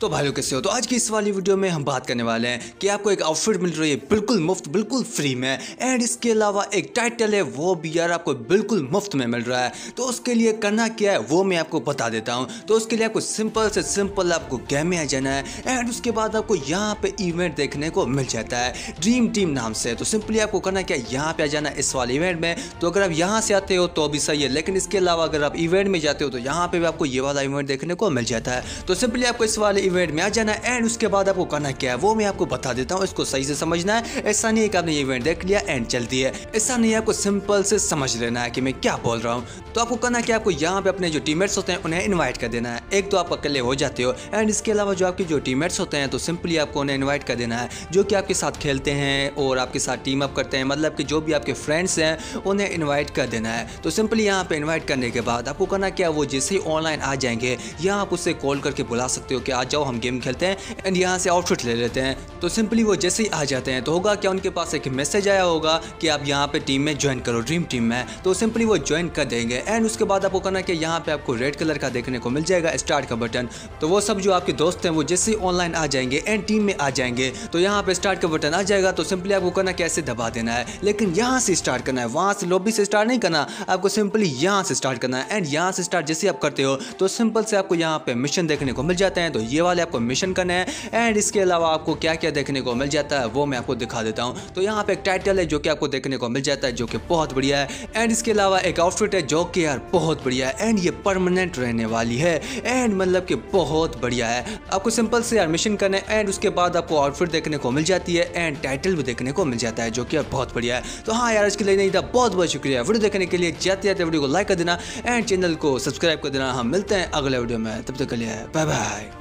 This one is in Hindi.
तो भाइयों, कैसे हो? तो आज की इस वाली वीडियो में हम बात करने वाले हैं कि आपको एक आउटफिट मिल रही है, बिल्कुल मुफ़्त, बिल्कुल फ्री में एंड इसके अलावा एक टाइटल है, वो भी यार आपको बिल्कुल मुफ़्त में मिल रहा है। तो उसके लिए करना क्या है, वो मैं आपको बता देता हूँ। तो उसके लिए आपको सिंपल से सिंपल आपको गेम में आ जाना है एंड उसके बाद आपको यहाँ पे इवेंट देखने को मिल जाता है ड्रीम टीम नाम से। तो सिंपली आपको करना क्या है, यहाँ पे आ जाना इस वाले इवेंट में। तो अगर आप यहाँ से आते हो तो भी सही है, लेकिन इसके अलावा अगर आप इवेंट में जाते हो तो यहाँ पे भी आपको ये वाला इवेंट देखने को मिल जाता है। तो सिंपली आपको इस वाले इवेंट में आ जाना है एंड उसके बाद आपको करना क्या है, वो मैं आपको बता देता हूँ, इसको सही से समझना है। ऐसा नहीं है कि आपने ये इवेंट देख लिया एंड चल दिया ऐसा नहीं है, आपको सिंपल से समझ लेना है कि मैं क्या बोल रहा हूँ। तो आपको करना क्या आपको यहाँ पे अपने जो टीममेट्स होते हैं, उन्हें इन्वाइट कर देना है। एक तो आप अकेले हो जाते हो एंड इसके अलावा जो आपके जो टीममेट्स होते हैं तो सिंपली आपको उन्हें इन्वाइट कर देना है। जो कि आपके साथ खेलते हैं, और आपके साथ टीम अप करते हैं मतलब कि जो भी आपके फ्रेंड्स हैं, उन्हें इन्वाइट कर देना है। तो सिंपली यहाँ पे इन्वाइट करने के बाद आपको करना क्या वो जैसे ही ऑनलाइन आ जाएँगे या आप उससे कॉल करके बुला सकते हो कि आ जाओ हम गेम खेलते हैं एंड यहाँ से आउटफिट ले लेते हैं। तो सिंपली वो जैसे ही आ जाते हैं तो होगा क्या उनके पास एक मैसेज आया होगा कि आप यहाँ पे टीम में ज्वाइन करो ड्रीम टीम में। तो सिंपली वो ज्वाइन कर देंगे एंड उसके बाद आपको करना कि यहाँ पे आपको रेड कलर का देखने को मिल जाएगा स्टार्ट का बटन तो वो सब जो आपके दोस्त हैं, वो जैसे ही ऑनलाइन आ जाएँगे एंड टीम में आ जाएँगे तो यहाँ पे स्टार्ट का बटन आ जाएगा। तो सिंपली आपको करना कैसे दबा देना है। लेकिन यहाँ से स्टार्ट करना है, वहाँ से लॉबी से स्टार्ट नहीं करना। आपको सिंपली यहाँ से स्टार्ट करना है एंड यहाँ से स्टार्ट जैसे आप करते हो तो सिंपल से आपको यहाँ पे मिशन देखने को मिल जाते हैं। तो ये वाले आपको मिशन करने हैं एंड इसके अलावा आपको क्या क्या देखने को मिल जाता है, वो मैं आपको दिखा देता हूँ। तो यहाँ पे एक टाइटल है जो कि आपको देखने को मिल जाता है, जो कि बहुत बढ़िया है एंड इसके अलावा एक आउटफिट है जो कि यार बहुत बढ़िया है एंड ये परमानेंट रहने वाली है एंड मतलब कि बहुत बढ़िया है। आपको सिंपल से यार मिशन करना है एंड उसके बाद आपको आउटफिट देखने को मिल जाती है एंड टाइटल भी देखने को मिल जाता है, जो कि यार बहुत बढ़िया है। तो हाँ यार इसके लिए नहीं था, बहुत बहुत शुक्रिया। वीडियो देखने के लिए जाते जाते वीडियो को लाइक कर देना एंड चैनल को सब्सक्राइब कर देना। हम मिलते हैं अगले वीडियो में, तब तक के लिए बाय बाय